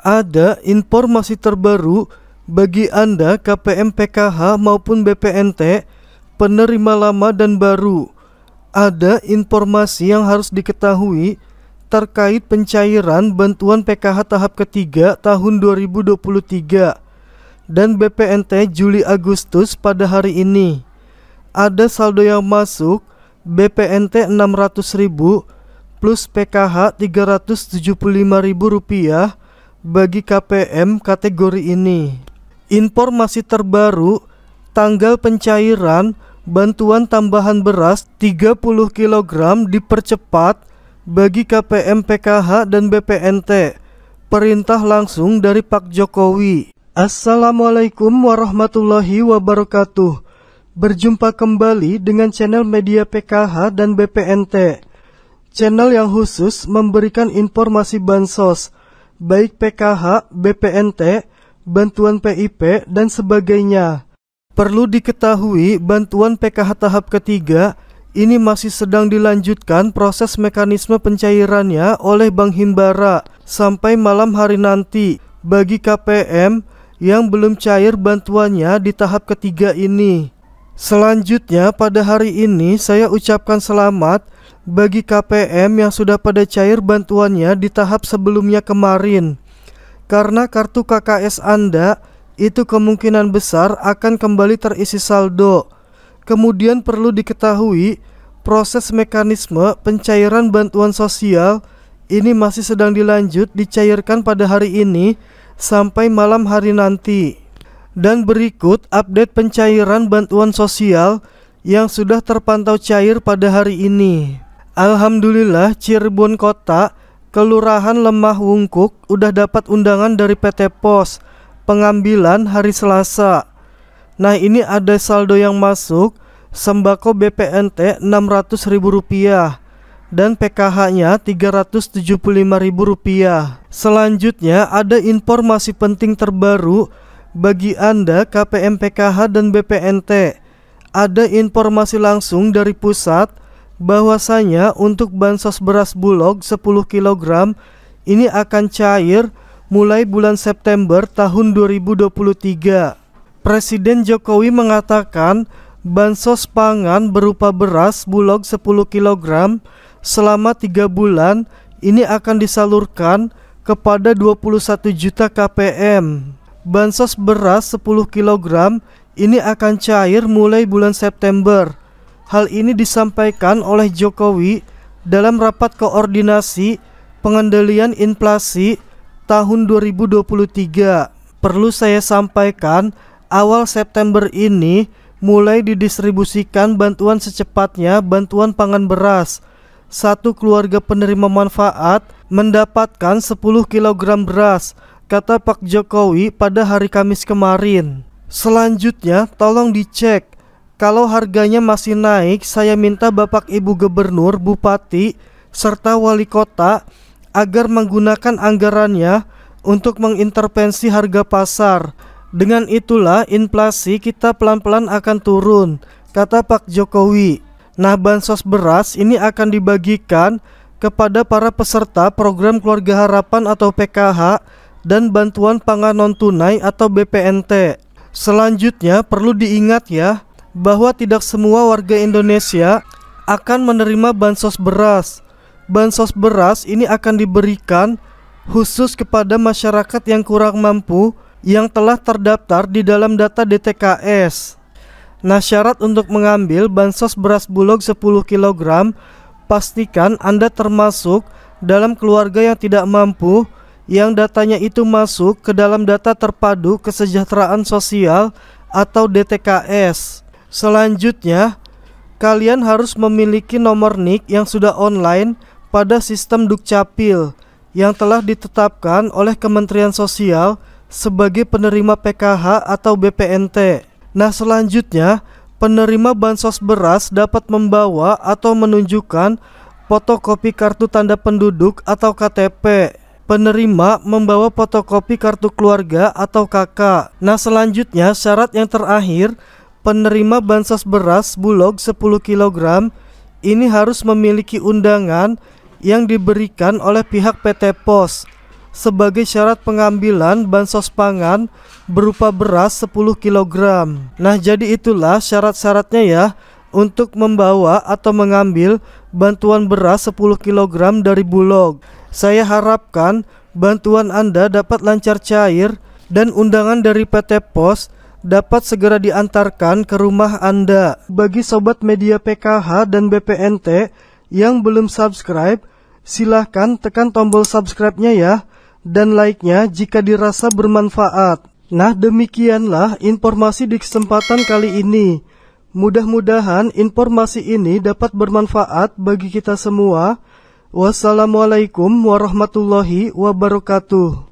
Ada informasi terbaru bagi Anda KPM PKH maupun BPNT penerima lama dan baru. Ada informasi yang harus diketahui terkait pencairan bantuan PKH tahap ketiga tahun 2023 dan BPNT Juli Agustus pada hari ini. Ada saldo yang masuk BPNT 600.000 plus PKH Rp375.000 bagi KPM kategori ini. Informasi terbaru tanggal pencairan bantuan tambahan beras 30 kg dipercepat bagi KPM PKH dan BPNT. Perintah langsung dari Pak Jokowi. Assalamualaikum warahmatullahi wabarakatuh. Berjumpa kembali dengan channel media PKH dan BPNT. Channel yang khusus memberikan informasi bansos baik PKH, BPNT, bantuan PIP, dan sebagainya. Perlu diketahui bantuan PKH tahap ketiga ini masih sedang dilanjutkan proses mekanisme pencairannya oleh Bank Himbara sampai malam hari nanti bagi KPM yang belum cair bantuannya di tahap ketiga ini. Selanjutnya pada hari ini saya ucapkan selamat bagi KPM yang sudah pada cair bantuannya di tahap sebelumnya kemarin. Karena kartu KKS Anda itu kemungkinan besar akan kembali terisi saldo. Kemudian perlu diketahui proses mekanisme pencairan bantuan sosial ini masih sedang dilanjut dicairkan pada hari ini sampai malam hari nanti. Dan berikut update pencairan bantuan sosial yang sudah terpantau cair pada hari ini. Alhamdulillah Cirebon Kota, Kelurahan Lemah Wungkuk udah dapat undangan dari PT Pos pengambilan hari Selasa. Nah, ini ada saldo yang masuk sembako BPNT Rp600.000 dan PKH-nya Rp375.000. Selanjutnya ada informasi penting terbaru bagi Anda KPM PKH dan BPNT ada informasi langsung dari pusat bahwasanya untuk bansos beras bulog 10 kg ini akan cair mulai bulan September tahun 2023. Presiden Jokowi mengatakan bansos pangan berupa beras bulog 10 kg selama 3 bulan ini akan disalurkan kepada 21 juta KPM. Bansos beras 10 kg ini akan cair mulai bulan September. Hal ini disampaikan oleh Jokowi dalam rapat koordinasi pengendalian inflasi tahun 2023. Perlu saya sampaikan, awal September ini mulai didistribusikan bantuan secepatnya bantuan pangan beras. Satu keluarga penerima manfaat mendapatkan 10 kg beras kata Pak Jokowi pada hari Kamis kemarin. Selanjutnya, tolong dicek kalau harganya masih naik, saya minta Bapak Ibu Gubernur, Bupati, serta Wali Kota agar menggunakan anggarannya untuk mengintervensi harga pasar. Dengan itulah inflasi kita pelan-pelan akan turun, kata Pak Jokowi. Nah, bansos beras ini akan dibagikan kepada para peserta program Keluarga Harapan atau PKH dan bantuan pangan non tunai atau BPNT. Selanjutnya perlu diingat ya bahwa tidak semua warga Indonesia akan menerima bansos beras. Bansos beras ini akan diberikan khusus kepada masyarakat yang kurang mampu yang telah terdaftar di dalam data DTKS. Nah, syarat untuk mengambil bansos beras bulog 10 kg pastikan Anda termasuk dalam keluarga yang tidak mampu yang datanya itu masuk ke dalam data terpadu kesejahteraan sosial atau DTKS. Selanjutnya, kalian harus memiliki nomor NIK yang sudah online pada sistem Dukcapil yang telah ditetapkan oleh Kementerian Sosial sebagai penerima PKH atau BPNT. Nah, selanjutnya, penerima bansos beras dapat membawa atau menunjukkan fotokopi kartu tanda penduduk atau KTP Penerima membawa fotokopi kartu keluarga atau KK. Nah, selanjutnya syarat yang terakhir, penerima bansos beras bulog 10 kg ini harus memiliki undangan yang diberikan oleh pihak PT Pos. sebagai syarat pengambilan bansos pangan berupa beras 10 kg. Nah, jadi itulah syarat-syaratnya ya untuk membawa atau mengambil bantuan beras 10 kg dari Bulog. Saya harapkan bantuan Anda dapat lancar cair dan undangan dari PT Pos dapat segera diantarkan ke rumah Anda. Bagi sobat media PKH dan BPNT yang belum subscribe, silahkan tekan tombol subscribe-nya ya dan like-nya jika dirasa bermanfaat. Nah, demikianlah informasi di kesempatan kali ini. Mudah-mudahan informasi ini dapat bermanfaat bagi kita semua. Wassalamualaikum warahmatullahi wabarakatuh.